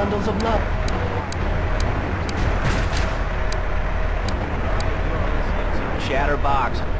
Bundles of love. Chatterbox.